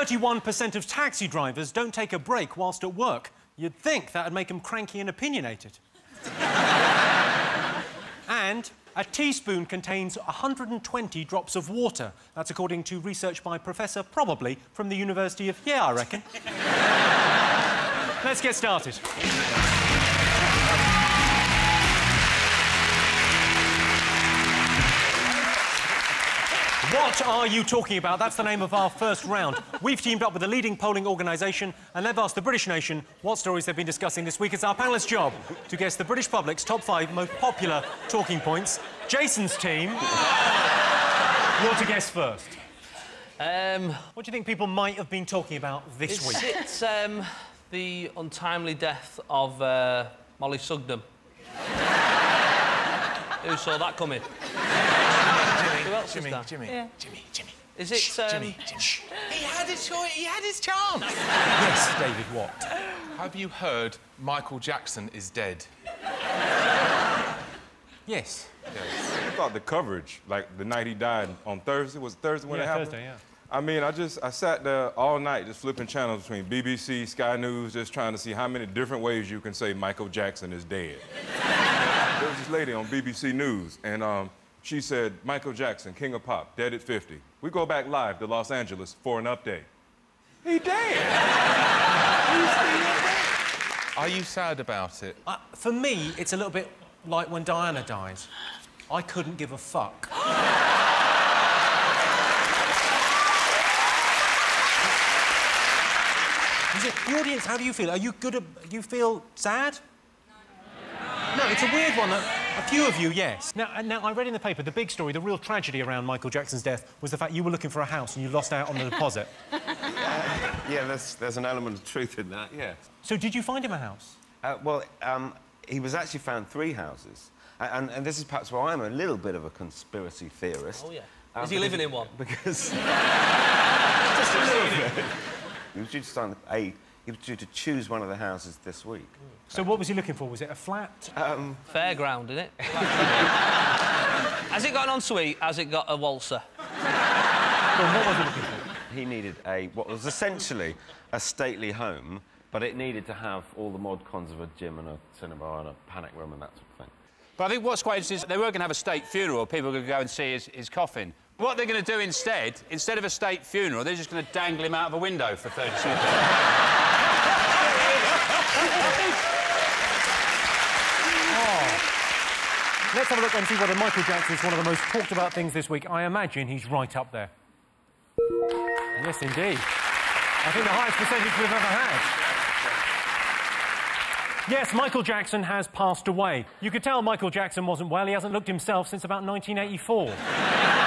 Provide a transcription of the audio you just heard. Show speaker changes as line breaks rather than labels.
31% of taxi drivers don't take a break whilst at work. You'd think that'd make them cranky and opinionated. and a teaspoon contains 120 drops of water. That's according to research by Professor, probably, from the University of... Yeah, I reckon. Let's get started. What are you talking about? That's the name of our first round. We've teamed up with a leading polling organisation and they've asked the British nation what stories they've been discussing this week. It's our panellists' job to guess the British public's top five most popular talking points. Jason's team, you're to guess first. Um, what do you think people might have been talking about this week?
It's um, the untimely death of uh, Mollie Sugden. Who saw that coming? Who else
Jimmy,
is that?
Jimmy,
Yeah.
Jimmy, Jimmy.
Is it, um...
Jimmy, Jimmy. He had his choice. He had his chance.
yes, David, what?
Have you heard Michael Jackson is dead?
Yes.
Yes.
I thought the coverage, like the night he died on Thursday, was Thursday when
Yeah,
it happened?
Thursday, yeah.
I mean, I just, I sat there all night just flipping channels between BBC, Sky News, just trying to see how many different ways you can say Michael Jackson is dead. there was this lady on BBC News, and um, she said, Michael Jackson, king of pop, dead at 50. We go back live to Los Angeles for an update. He dead.
Are you sad about it?
Uh, for me, it's a little bit like when Diana dies. I couldn't give a fuck. Is it, the audience, how do you feel? Are you good at... you feel sad? No, it's a weird one. That, a few of you, yes. Now, uh, now, I read in the paper the big story, the real tragedy around Michael Jackson's death was the fact you were looking for a house and you lost out on the deposit.
Yeah, there's, there's an element of truth in that, yeah.
So did you find him a house?
Uh, well, um, he was actually found three houses. And, and this is perhaps where I'm a little bit of a conspiracy theorist.
Oh, yeah.
Um,
Is he living in one?
Because... Just a little bit. He was due to sign a... He was due to choose one of the houses this week.
So what was he looking for? Was it a flat?
Um,
Fairground, isn't it? Has it got an ensuite? Has it got a waltzer?
Well, what was he looking for?
he needed a... what was essentially a stately home, but it needed to have all the mod cons of a gym and a cinema and a panic room and that sort of thing.
But I think what's quite interesting is they were going to have a state funeral. People were going to go and see his, his coffin. What they're going to do instead, instead of a state funeral, they're just going to dangle him out of a window for 30 seconds. Oh.
Let's have a look and see whether Michael Jackson is one of the most talked about things this week. I imagine he's right up there. Yes, indeed. I think the highest percentage we've ever had. Yes, Michael Jackson has passed away. You could tell Michael Jackson wasn't well. He hasn't looked himself since about 1984.